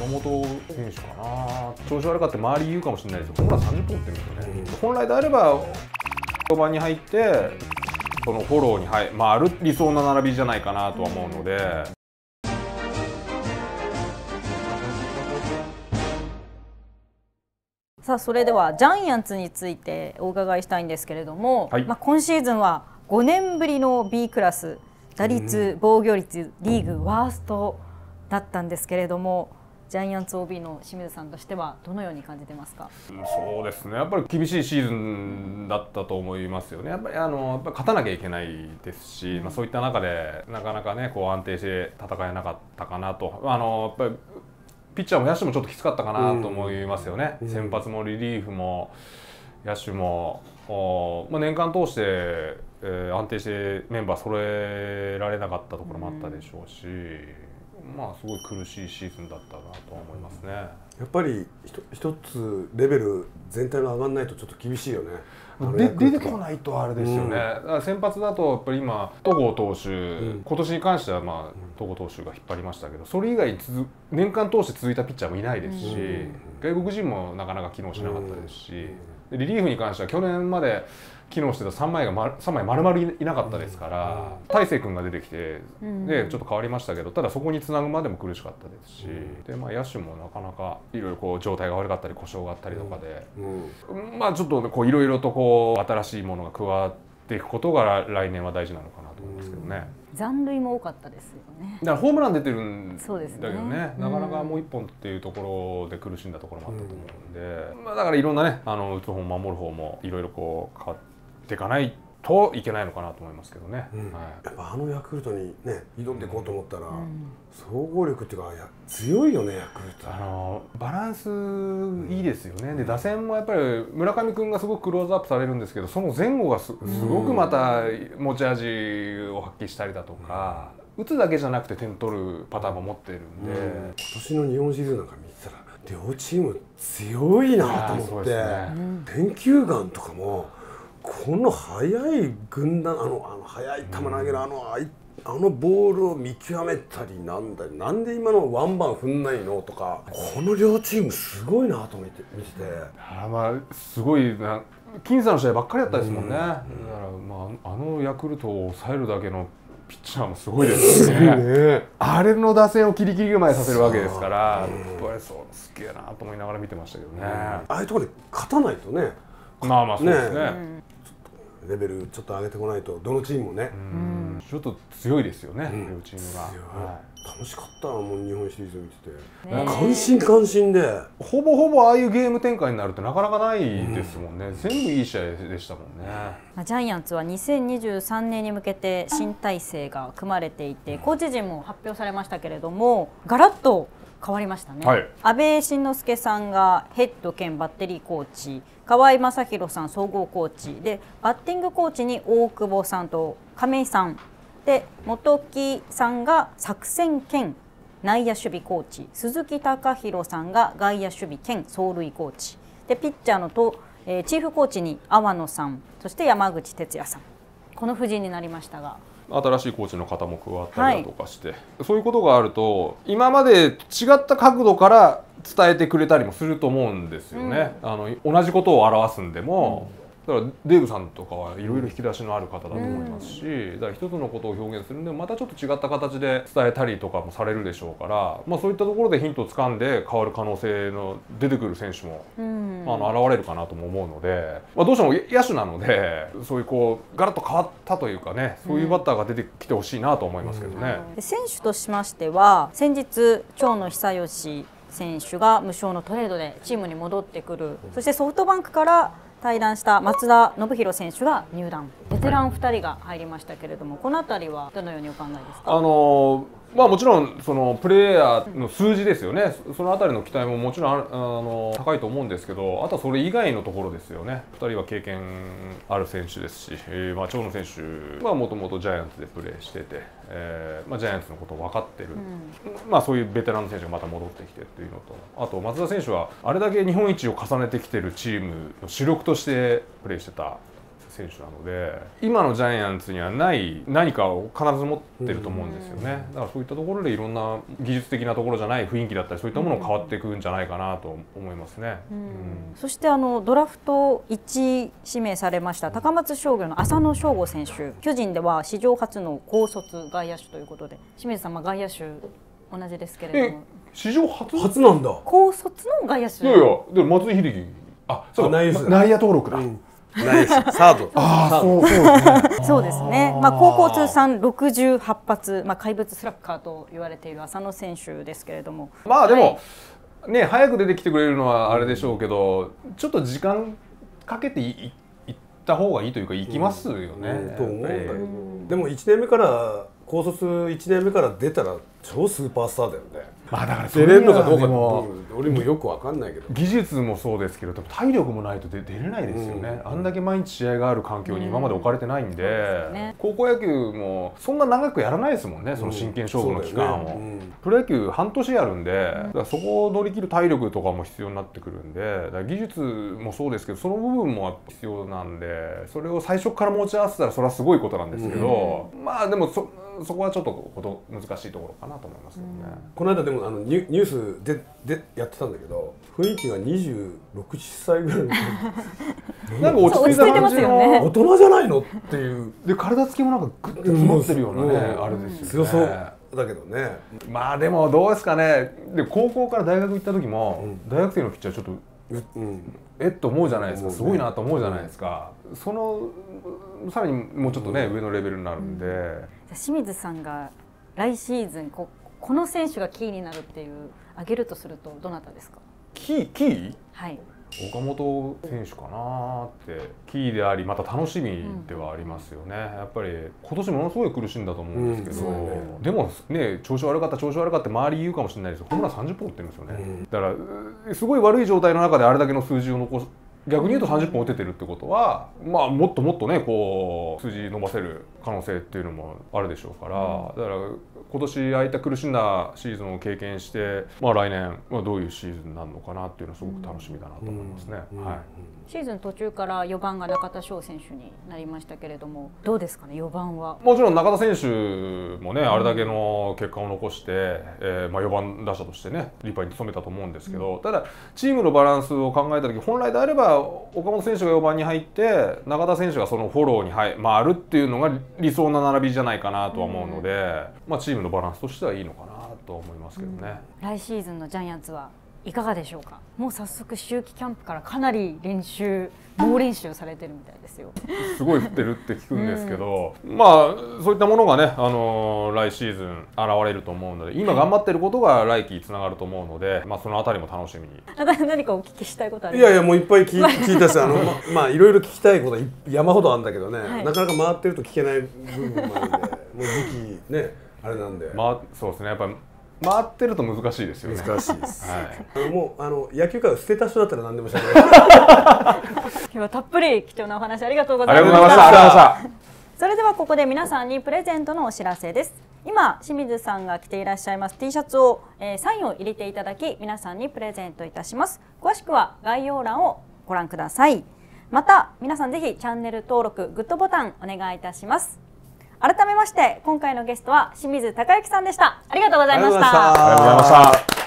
岡本選手かな。調子悪かって周り言うかもしれないですけどホームラン30本打ってるんですよね、うん、本来であれば4番に入ってそのフォローに入、まあ、ある理想な並びじゃないかなとは思うので。さあそれではジャイアンツについてお伺いしたいんですけれども、はい、まあ、今シーズンは5年ぶりの B クラス打率、防御率リーグワーストだったんですけれどもジャイアンツ OB の清水さんとしてはどのように感じてますか？そうですね。やっぱり厳しいシーズンだったと思いますよね。やっぱりあのやっぱ勝たなきゃいけないですし、まあ、そういった中でなかなかねこう安定して戦えなかったかなと。あのやっぱりピッチャーも野手もちょっときつかったかなと思いますよね、先発もリリーフも野手もまあ、年間通して、えー、安定してメンバー揃えられなかったところもあったでしょうし、まあすごい苦しいシーズンだったなと思いますね。やっぱり一つレベル全体が上がらないとちょっと厳しいよね。で出てこないとあれですよね、うん、先発だとやっぱり今戸郷投手、うん、今年に関してはまあ戸郷投手が引っ張りましたけどそれ以外に年間通して続いたピッチャーもいないですし、うん、外国人もなかなか機能しなかったですし、リリーフに関しては去年まで機能してた3枚が、ま、3枚丸々いなかったですから、大勢君が出てきて、でちょっと変わりましたけどただそこにつなぐまでも苦しかったですし、でまあ、野手もなかなかいろいろこう状態が悪かったり故障があったりとかで、まあちょっといろいろとこう新しいものが加わっていくことが来年は大事なのかなと思いますけどね。残塁も多かったですよね。だからホームラン出てるんだけどね、ね。なかなかもう一本っていうところで苦しんだところもあったと思うんで、うん、まあだからいろんなね、あの打つ方守る方もいろいろこう変わっていかないといけないのかなと思いますけどね、うん。はい、やっぱあのヤクルトにね挑んでいこうと思ったら、うん、総合力っていうか強いよねヤクルト。あのバランスいいですよね、で打線もやっぱり村上君がすごくクローズアップされるんですけどその前後がすすごくまた持ち味を発揮したりだとか、打つだけじゃなくて点取るパターンも持ってるんで、今年の日本シリーズなんか見てたら両チーム強いなと思って、ね、天球眼とかも。この速い軍団あのあの速い球投げるあのあのボールを見極めたりなんだなんで今のワンバン踏んないのとかこの両チーム？すごいなと思って見てて。あまあすごいな。僅差の試合ばっかりだったですもんね、うん、だからまああのヤクルトを抑えるだけのピッチャーもすごいですね。ね、あれの打線をキリキリまでさせるわけですから、やっぱりそうすげえなと思いながら見てましたけどね、ああいうところで勝たないとねまあまあそうですね、ねレベルちょっと上げてこないとどのチームもね。ちょっと強いですよね、両チームが、はい、楽しかったもう日本シリーズ見てて、関心関心で。ほぼほぼああいうゲーム展開になるってなかなかないですもんね、全部いい試合でしたもんね、まあ、ジャイアンツは2023年に向けて新体制が組まれていてコーチ陣も発表されましたけれどもガラッと変わりましたね、はい、安倍晋之助さんがヘッド兼バッテリーコーチ。河合正弘さん総合コーチ。でバッティングコーチに大久保さんと亀井さん。で本木さんが作戦兼内野守備コーチ。鈴木貴弘さんが外野守備兼走塁コーチ。でピッチャーのと、えー、チーフコーチに阿波野さん。そして山口哲也さん。この布陣になりましたが新しいコーチの方も加わったりだとかして、はい、そういうことがあると今まで違った角度から伝えてくれたりもすると思うんですよね。うん、あの同じことを表すんでも、だからデーブさんとかはいろいろ引き出しのある方だと思いますし、うん、だから一つのことを表現するんでまたちょっと違った形で伝えたりとかもされるでしょうから、まあ、そういったところでヒントをつかんで変わる可能性の出てくる選手も、うん、あの現れるかなとも思うので、まあ、どうしても野手なのでそういうこうガラッと変わったというかねそういうバッターが出てきてほしいなと思いますけどね。うん、選手としましては先日長野久義選手が無償のトレードでチームに戻ってくる。そしてソフトバンクから対談した松田信弘選手が入団。ベテラン2人が入りましたけれども、この辺りはどのようにお考えですか？あのまあ、もちろんそのプレーヤーの数字ですよね、その辺りの期待ももちろんあの高いと思うんですけど、あとはそれ以外のところですよね、2人は経験ある選手ですし、えー、まあ長野選手はもともとジャイアンツでプレーしてて、えーまあ、ジャイアンツのことを分かってる、うん、まあ、そういうベテランの選手がまた戻ってきてっていうのと、あと松田選手はあれだけ日本一を重ねてきてるチームの主力としてプレーしてた選手なので今のジャイアンツにはない何かを必ず持ってると思うんですよね、だからそういったところでいろんな技術的なところじゃない雰囲気だったりそういったもの変わっていくんじゃないかなと思いますね、うん、そしてあのドラフト1指名されました高松商業の浅野翔吾選手。巨人では史上初の高卒外野手ということで清水さん、まあ、外野手同じですけれども。史上初？初なんだ。高卒の外野手。いやいやでも松井秀喜。あそう内野登録だ、うんナイスサード。ああ、そうそうですね。そうですね。まあ高校通算68発、まあ怪物スラッガーと言われている浅野選手ですけれども。まあでも、はい、ね早く出てきてくれるのはあれでしょうけど、ちょっと時間かけていいった方がいいというか行きますよね。うんと思うんだけど。でも1年目から高卒1年目から出たら超スーパースターだよね。まあだから出れるのかどうかも俺もよくわかんないけど。技術もそうですけど体力もないと出れないですよね、うん、あんだけ毎日試合がある環境に今まで置かれてないんでうんね、高校野球もそんな長くやらないですもんねその真剣勝負の期間を、うんね、プロ野球半年やるんで、そこを乗り切る体力とかも必要になってくるんで技術もそうですけどその部分も必要なんでそれを最初から持ち合わせたらそれはすごいことなんですけど、まあでもそそこはちょっとこと難しいところかなと思いますけどね。この間でもあのニュニュースででやってたんだけど雰囲気が26歳ぐらいの。なんか落ち着いた感じの、ね、大人じゃないのっていう。で体つきもなんかグッと詰まってるようなね、あれですよね。強そうだけどね。まあでもどうですかね。で高校から大学行った時も、うん、大学生のピッチャーちょっと、うん、えっと思うじゃないですか、すごいなと思うじゃないですか、そのさらにもうちょっとね、上のレベルになるんで、清水さんが来シーズンここの選手がキーになるっていう挙げるとするとどなたですか？キーキー？はい。岡本選手かなってキーでありまた楽しみではありますよね、うん、やっぱり今年ものすごい苦しんだと思うんですけど、うん、でもね調子悪かった調子悪かった周り言うかもしれないですけどホームラン30本打ってるんですよね、うん、だからすごい悪い状態の中であれだけの数字を残す逆に言うと30本打ててるってことは、まあ、もっともっとねこう数字伸ばせる可能性っていうのもあるでしょうから、だから今年ああいった苦しんだシーズンを経験して、まあ、来年、まあ、どういうシーズンになるのかなっていうのはすごく楽しみだなと思いますね。はい。シーズン途中から4番が中田翔選手になりましたけれどもどうですかね4番は？もちろん中田選手もね、あれだけの結果を残して、えーまあ、4番打者としてね立派に務めたと思うんですけど、うん、ただチームのバランスを考えた時本来であれば岡本選手が4番に入って中田選手がそのフォローに回るっていうのが理想な並びじゃないかなとは思うので、うん、まあ、チームのバランスとしてはいいのかなと思いますけどね。うん、来シーズンのジャイアンツはいかがでしょうか？もう早速秋季キャンプからかなり練習猛練習されてるみたいですよ。すごい降ってるって聞くんですけど、うん、まあそういったものがね、あのー、来シーズン現れると思うので今頑張ってることが来季につながると思うので、まあ、そのあたりも楽しみに。何かお聞きしたいことあるいやいやもういっぱい聞 聞いたしあのままあいろいろ聞きたいこと山ほどあるんだけどね、はい、なかなか回ってると聞けない部分もあるんでもう時期ねあれなんで。まあそうですね。やっぱり回ってると難しいですよね。難しいです。はい。もうあの野球界を捨てた人だったら何でもしゃべれ今日はたっぷり貴重なお話ありがとうございました。ありがとうございました。それではここで皆さんにプレゼントのお知らせです。今清水さんが着ていらっしゃいます T シャツを、えー、サインを入れていただき皆さんにプレゼントいたします。詳しくは概要欄をご覧ください。また皆さんぜひチャンネル登録グッドボタンお願いいたします。改めまして今回のゲストは清水孝之さんでした。ありがとうございました。ありがとうございました。